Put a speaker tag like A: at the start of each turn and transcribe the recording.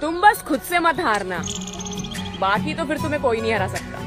A: तुम बस खुद से मत हारना। बाकी तो फिर तुम्हें कोई नहीं हरा सकता।